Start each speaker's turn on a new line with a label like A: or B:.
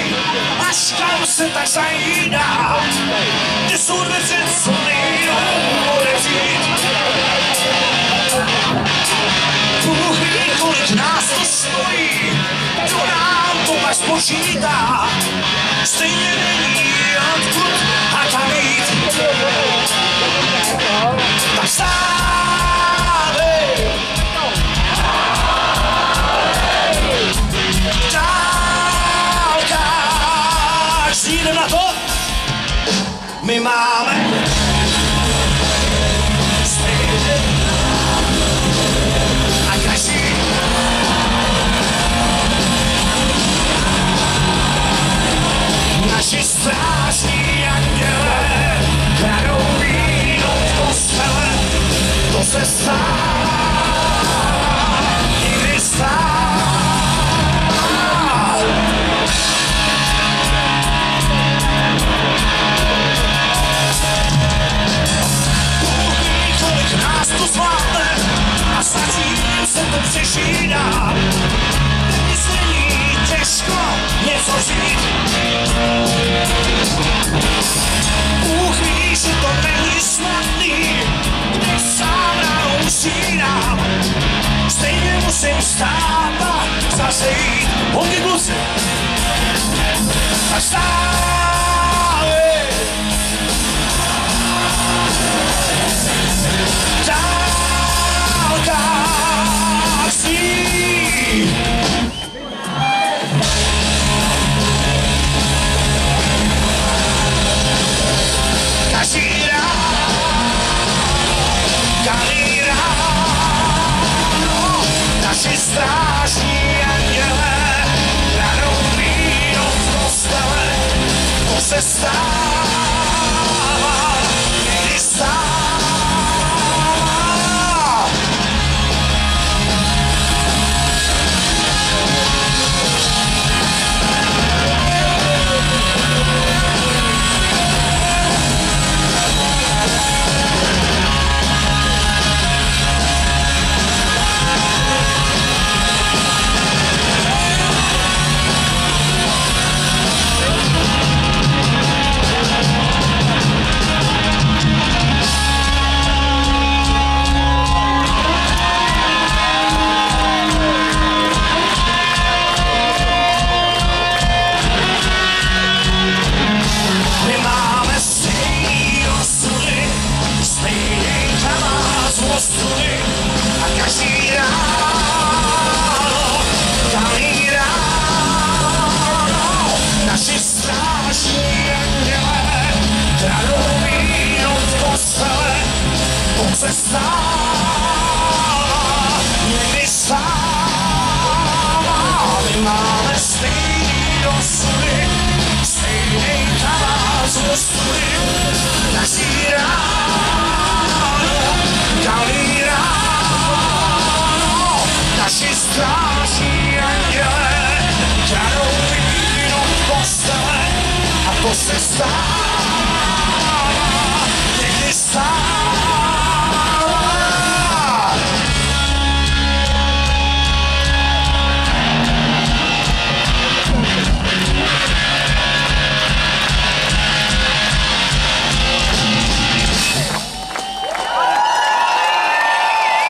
A: očí a škal se tak zajídá. Kde jsou dveře, co nejdou otevřít. Bůh ví, kolik nás to stojí, to nám to pak spočítá. Jdem na to. My máme přežídá. Nic není těžko něco říct. Bůh ví, že to není snadný, když sám ráno usínám. Stejně musím stát a zase jít. Kluci. To se se stává, někdy stává, my máme stejný osudy, stejný kamás osudy, naší ráno, každý ráno, naši strážní anděle, kradou víno v kostele a to se stává.